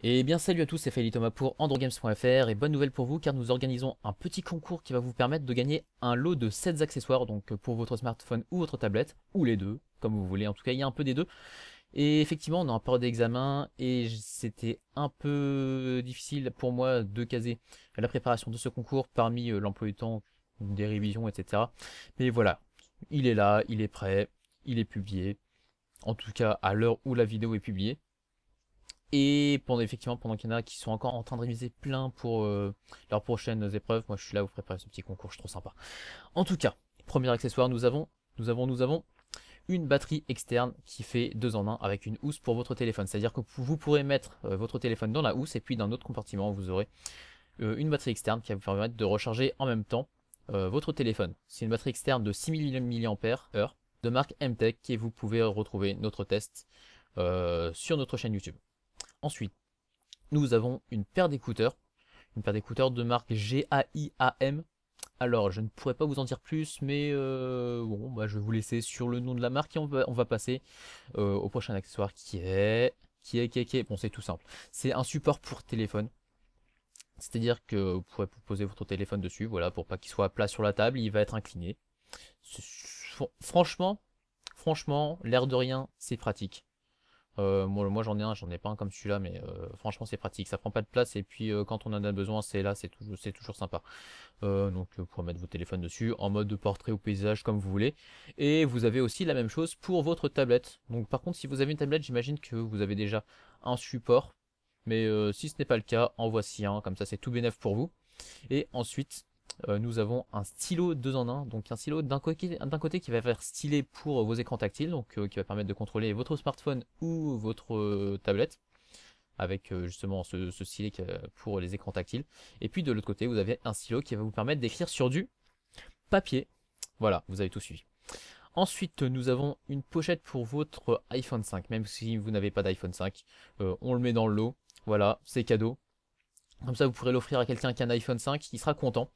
Et bien salut à tous, c'est Faili Thomas pour AndroGames.fr et bonne nouvelle pour vous car nous organisons un petit concours qui va vous permettre de gagner un lot de 7 accessoires donc pour votre smartphone ou votre tablette, ou les deux, comme vous voulez, en tout cas il y a un peu des deux. Et effectivement on est en période d'examen et c'était un peu difficile pour moi de caser la préparation de ce concours parmi euh, l'emploi du temps, des révisions, etc. Mais voilà, il est là, il est prêt, il est publié, en tout cas à l'heure où la vidéo est publiée. Et pendant, effectivement, pendant qu'il y en a qui sont encore en train de réviser plein pour euh, leurs prochaines épreuves, moi je suis là vous préparer ce petit concours, je trouve sympa. En tout cas, premier accessoire, nous avons, une batterie externe qui fait 2 en 1 avec une housse pour votre téléphone. C'est-à-dire que vous pourrez mettre euh, votre téléphone dans la housse et puis dans notre compartiment, vous aurez euh, une batterie externe qui va vous permettre de recharger en même temps votre téléphone. C'est une batterie externe de 6000 mAh de marque MTech et vous pouvez retrouver notre test sur notre chaîne YouTube. Ensuite, nous avons une paire d'écouteurs, une paire d'écouteurs de marque GAIAM. Alors, je ne pourrais pas vous en dire plus, mais euh, bon, bah, je vais vous laisser sur le nom de la marque et on va, passer euh, au prochain accessoire qui est, qui est, qui est, qui est, bon, c'est tout simple. C'est un support pour téléphone. C'est-à-dire que vous pourrez poser votre téléphone dessus, voilà, pour pas qu'il soit plat sur la table, il va être incliné. Franchement, franchement, l'air de rien, c'est pratique. Euh, moi, j'en ai un, j'en ai pas un comme celui-là, mais euh, franchement c'est pratique, ça prend pas de place et puis euh, quand on en a besoin, c'est là, c'est toujours, toujours sympa. donc vous pouvez mettre vos téléphones dessus en mode de portrait ou paysage comme vous voulez. Et vous avez aussi la même chose pour votre tablette. Donc par contre, si vous avez une tablette, j'imagine que vous avez déjà un support. Mais si ce n'est pas le cas, en voici un, comme ça c'est tout bénef pour vous. Et ensuite, euh, nous avons un stylo 2 en 1, donc un stylo d'un côté, qui va faire styler pour vos écrans tactiles, donc euh, qui va permettre de contrôler votre smartphone ou votre euh, tablette, avec justement ce, ce, stylet pour les écrans tactiles. Et puis de l'autre côté, vous avez un stylo qui va vous permettre d'écrire sur du papier. Voilà, vous avez tout suivi. Ensuite, nous avons une pochette pour votre iPhone 5, même si vous n'avez pas d'iPhone 5, on le met dans le lot. Voilà, c'est cadeau. Comme ça, vous pourrez l'offrir à quelqu'un qui a un iPhone 5 qui sera content.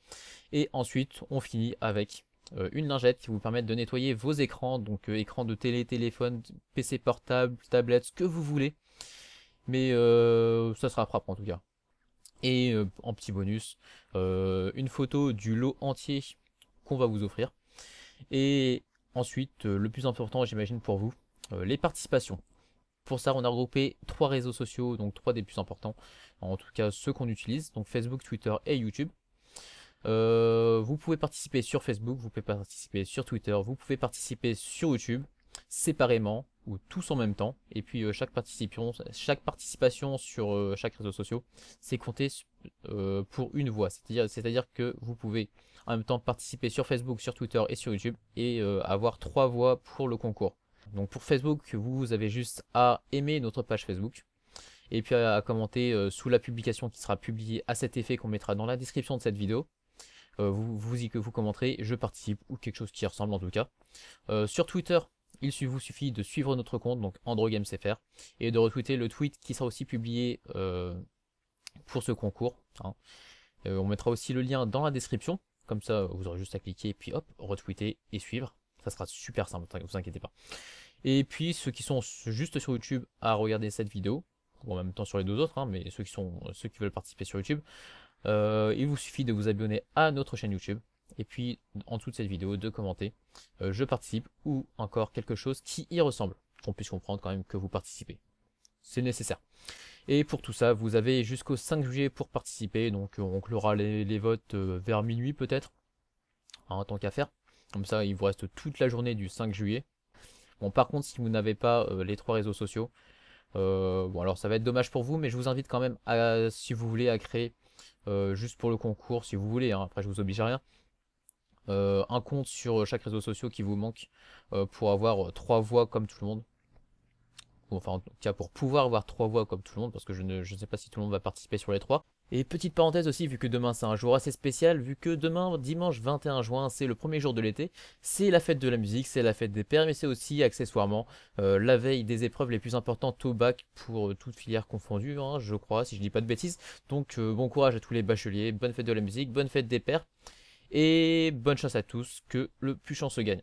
Et ensuite, on finit avec euh, une lingette qui vous permet de nettoyer vos écrans, donc euh, écran de télé, téléphone, PC portable, tablette, ce que vous voulez. Mais euh, ça sera propre en tout cas. Et en petit bonus, une photo du lot entier qu'on va vous offrir. Et ensuite, le plus important j'imagine pour vous, les participations. Pour ça, on a regroupé trois réseaux sociaux, donc trois des plus importants, en tout cas ceux qu'on utilise, donc Facebook, Twitter et YouTube. Euh, vous pouvez participer sur Facebook, vous pouvez participer sur Twitter, vous pouvez participer sur YouTube, séparément ou tous en même temps. Et puis euh, chaque, participation, chaque participation sur euh, chaque réseau social, c'est compté pour une voix. C'est-à-dire que vous pouvez en même temps participer sur Facebook, sur Twitter et sur YouTube et avoir trois voix pour le concours. Donc pour Facebook, vous avez juste à aimer notre page Facebook et puis à, commenter euh, sous la publication qui sera publiée à cet effet qu'on mettra dans la description de cette vidéo. Euh, vous, vous y que vous commenterez, je participe ou quelque chose qui ressemble en tout cas. Euh, sur Twitter, il vous suffit de suivre notre compte, donc AndroGamesFR, et de retweeter le tweet qui sera aussi publié pour ce concours. Hein. on mettra aussi le lien dans la description, comme ça vous aurez juste à cliquer et puis hop, retweeter et suivre. Ça sera super simple, vous inquiétez pas. Et puis ceux qui sont juste sur YouTube à regarder cette vidéo, ou en même temps sur les deux autres, hein, mais ceux qui sont ceux qui veulent participer sur YouTube, euh, il vous suffit de vous abonner à notre chaîne YouTube. Et puis en dessous de cette vidéo de commenter euh, je participe ou encore quelque chose qui y ressemble, qu'on puisse comprendre quand même que vous participez. C'est nécessaire. Et pour tout ça, vous avez jusqu'au 5 juillet pour participer, donc on clora les, votes euh, vers minuit peut-être, en tant qu'à faire. Comme ça, il vous reste toute la journée du 5 juillet. Bon, par contre, si vous n'avez pas euh, les trois réseaux sociaux, euh, bon, alors ça va être dommage pour vous, mais je vous invite quand même, à, si vous voulez, à créer, euh, juste pour le concours, si vous voulez, hein, après je vous oblige à rien, un compte sur chaque réseau social qui vous manque pour avoir trois voix comme tout le monde. Enfin, en tout cas, pour pouvoir avoir trois voix comme tout le monde, parce que je ne, je ne sais pas si tout le monde va participer sur les trois. Et petite parenthèse aussi, vu que demain c'est un jour assez spécial, vu que demain, dimanche 21 juin, c'est le premier jour de l'été, c'est la fête de la musique, c'est la fête des pères, mais c'est aussi accessoirement euh, la veille des épreuves les plus importantes au bac pour euh, toute filière confondue, hein, je crois, si je dis pas de bêtises. Donc euh, bon courage à tous les bacheliers, bonne fête de la musique, bonne fête des pères, et bonne chance à tous, que le plus chanceux gagne.